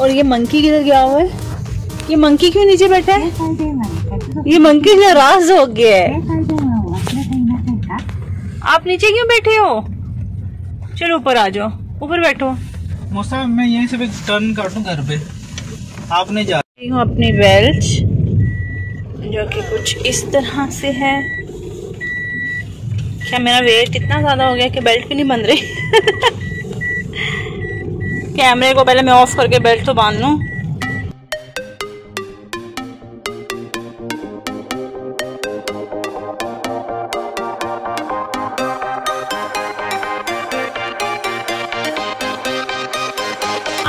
और ये मंकी किधर गया हुआ है? ये मंकी क्यों नीचे बैठा है? ये मंकी नाराज़ हो गया है। आप नीचे क्यों बैठे हो? चलो ऊपर आ जाओ। ऊपर बैठो। मौसा मैं यहीं से टर्न काटूं घर पे। आपने जा रही हूँ अपनी बेल्ट जो कि कुछ इस तरह से है। क्या मेरा वेट इतना ज़्यादा हो गया कि बेल्ट भी नहीं बन रही? कैमरे को पहले मैं ऑफ़ करके बेल्ट तो बाँध लूँ।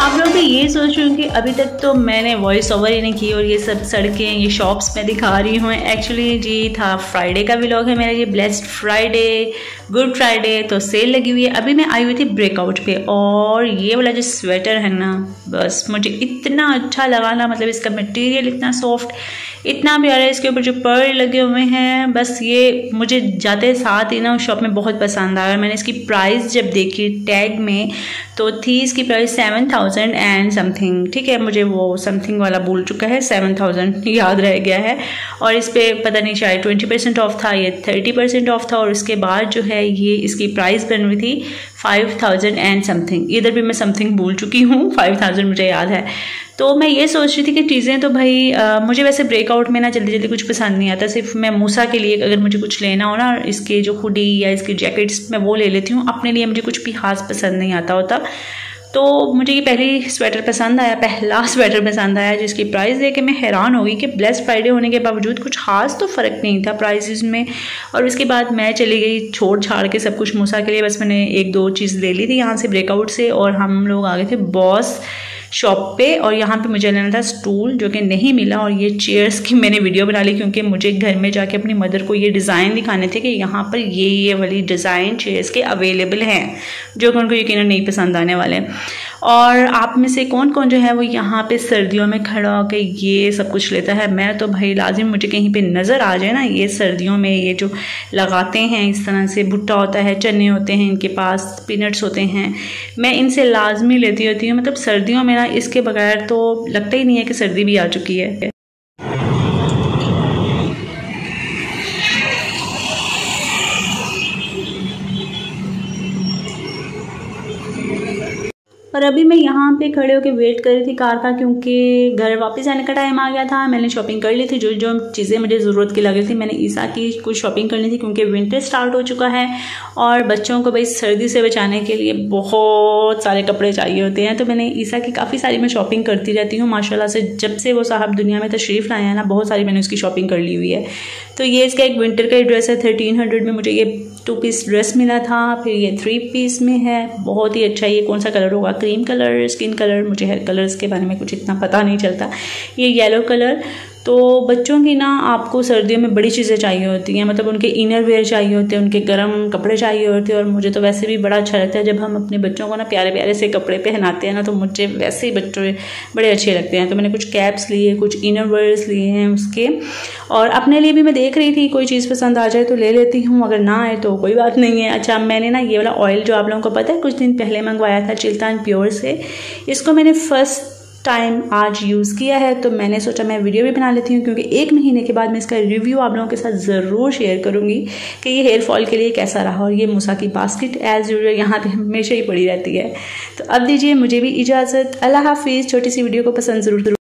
आप लोग भी ये सोच रहे हो कि अभी तक तो मैंने वॉइस ओवर ही नहीं की और ये सब सड़कें, ये शॉप्स में दिखा रही हूँ। एक्चुअली जी, था फ्राइडे का व्लॉग है मेरा, ये ब्लेस्ड फ्राइडे गुड फ्राइडे तो सेल लगी हुई है। अभी मैं आई हुई थी ब्रेकआउट पे और ये वाला जो स्वेटर है ना, बस मुझे इतना अच्छा लगा ना मतलब इसका मटेरियल इतना सॉफ्ट इतना प्यारा है, इसके ऊपर जो पर्ल लगे हुए हैं, बस ये मुझे जाते साथ ही ना उस शॉप में बहुत पसंद आया। मैंने इसकी प्राइस जब देखी टैग में तो थी इसकी price seven thousand and something ठीक है मुझे वो समथिंग वाला भूल चुका है सेवन थाउज़ेंड याद रह गया है। और इस पर पता नहीं शायद ट्वेंटी परसेंट ऑफ़ था ये थर्टी परसेंट ऑफ़ था और उसके बाद जो है ये इसकी प्राइस बन हुई थी फाइव थाउज़ेंड एंड समथिंग इधर भी मैं समथिंग भूल चुकी हूँ फाइव थाउज़ेंड मुझे याद है। तो मैं ये सोच रही थी कि चीज़ें तो भाई आ, मुझे वैसे ब्रेकआउट में ना जल्दी जल्दी कुछ पसंद नहीं आता सिर्फ़ मैं मूसा के लिए अगर मुझे कुछ लेना हो ना इसके जो हुडी या इसके जैकेट्स मैं वो ले लेती हूँ। अपने लिए मुझे कुछ भी खास पसंद नहीं आता होता। तो मुझे ये पहली स्वेटर पसंद आया, पहला स्वेटर पसंद आया, जिसकी प्राइस देख के मैं हैरान हो गई कि ब्लेस फ्राइडे होने के बावजूद कुछ खास तो फ़र्क नहीं था प्राइजेस में। और उसके बाद मैं चली गई छोड़ छाड़ के सब कुछ मूसा के लिए। बस मैंने एक दो चीज़ ले ली थी यहाँ से ब्रेकआउट से और हम लोग आ गए थे बॉस शॉप पे और यहाँ पे मुझे लेना था स्टूल जो कि नहीं मिला और ये चेयर्स की मैंने वीडियो बना ली क्योंकि मुझे घर में जाके अपनी मदर को ये डिज़ाइन दिखाने थे कि यहाँ पर ये ये वाली डिज़ाइन चेयर्स के अवेलेबल हैं, जो कि उनको यकीन नहीं पसंद आने वाले और आप में से कौन कौन जो है वो यहाँ पे सर्दियों में खड़ा होकर ये सब कुछ लेता है? मैं तो भाई लाजिम मुझे कहीं पे नज़र आ जाए ना, ये सर्दियों में ये जो लगाते हैं, इस तरह से भुट्टा होता है, चने होते हैं, इनके पास पीनट्स होते हैं, मैं इनसे लाजमी लेती होती हूँ। मतलब सर्दियों में ना, इसके बगैर तो लगता ही नहीं है कि सर्दी भी आ चुकी है। अभी मैं यहाँ पे खड़े होकर वेट कर रही थी कार का क्योंकि घर वापस आने का टाइम आ गया था। मैंने शॉपिंग कर ली थी, जो जो चीज़ें मुझे ज़रूरत की लग रही थी। मैंने ईसा की कुछ शॉपिंग करनी थी क्योंकि विंटर स्टार्ट हो चुका है और बच्चों को भाई सर्दी से बचाने के लिए बहुत सारे कपड़े चाहिए होते हैं। तो मैंने ईसा की काफ़ी सारी मैं शॉपिंग करती रहती हूँ। माशाला से जब से वो साहब दुनिया में तशरीफ़ लाए हैं ना, बहुत सारी मैंने उसकी शॉपिंग कर ली हुई है। तो ये इसका एक विंटर का ड्रेस है। थर्टीन हंड्रेड में मुझे ये टू पीस ड्रेस मिला था, फिर ये थ्री पीस में है। बहुत ही अच्छा ये कौन सा कलर होगा? क्रीम कलर स्किन कलर मुझे हेयर कलर्स के बारे में कुछ इतना पता नहीं चलता। ये येलो कलर तो बच्चों की ना आपको सर्दियों में बड़ी चीज़ें चाहिए होती हैं मतलब उनके इनर वेयर चाहिए होते हैं, उनके गर्म कपड़े चाहिए होते हैं, और मुझे तो वैसे भी बड़ा अच्छा लगता है जब हम अपने बच्चों को ना प्यारे प्यारे से कपड़े पहनाते हैं ना तो मुझे वैसे ही बच्चों बड़े अच्छे लगते हैं। तो मैंने कुछ कैप्स लिए, कुछ इनर वेयर्स लिए हैं उसके। और अपने लिए भी मैं देख रही थी, कोई चीज़ पसंद आ जाए तो ले लेती हूँ, अगर ना आए तो कोई बात नहीं है। अच्छा मैंने ना ये वाला ऑयल जो आप लोगों को पता है, कुछ दिन पहले मंगवाया था चिल्तान प्योर से, इसको मैंने फ़र्स्ट टाइम आज यूज़ किया है तो मैंने सोचा मैं वीडियो भी बना लेती हूँ, क्योंकि एक महीने के बाद मैं इसका रिव्यू आप लोगों के साथ ज़रूर शेयर करूँगी कि ये हेयर फॉल के लिए कैसा रहा और ये मूसा की बास्केट एज़ यूजल यहाँ पर हमेशा ही पड़ी रहती है। तो अब दीजिए मुझे भी इजाज़त, अल्लाह हाफिज़, छोटी सी वीडियो को पसंद ज़रूर